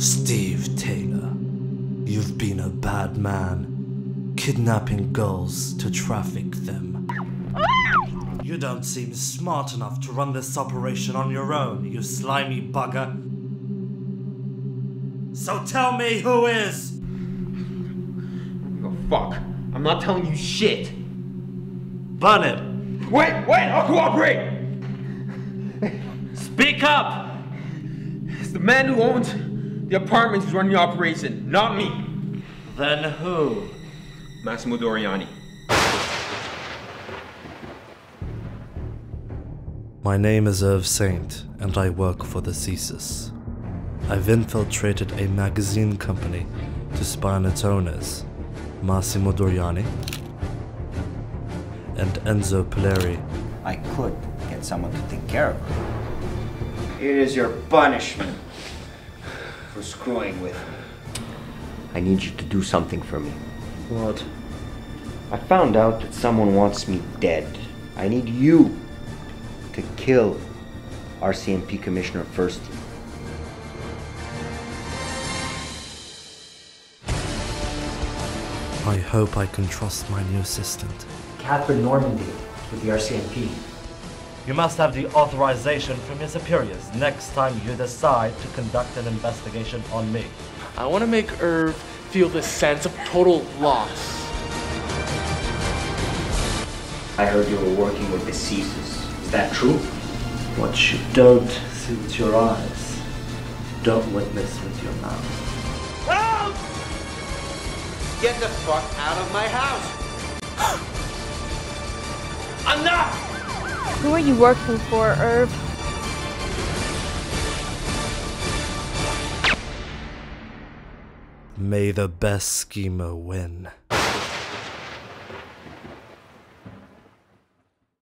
Steve Taylor, you've been a bad man, kidnapping girls to traffic them. You don't seem smart enough to run this operation on your own, you slimy bugger. So tell me who is! Oh, fuck. I'm not telling you shit. Burn it! Wait, wait, I'll cooperate! Speak up! It's the man who owns the apartment is running the operation, not me. Then who? Massimo Doriani. My name is Irv Saint, and I work for the CSIS. I've infiltrated a magazine company to spy on its owners, Massimo Doriani and Enzo Pileri. I could get someone to take care of her. It is your punishment for screwing with me. I need you to do something for me. What? I found out that someone wants me dead. I need you to kill RCMP Commissioner Firsty. I hope I can trust my new assistant. Catherine Normandy with the RCMP. You must have the authorization from your superiors next time you decide to conduct an investigation on me. I want to make Irv feel this sense of total loss. I heard you were working with the CSIS. Is that true? What you don't see with your eyes, don't witness with your mouth. Get the fuck out of my house! Enough! Who are you working for, Irv? May the best schemer win.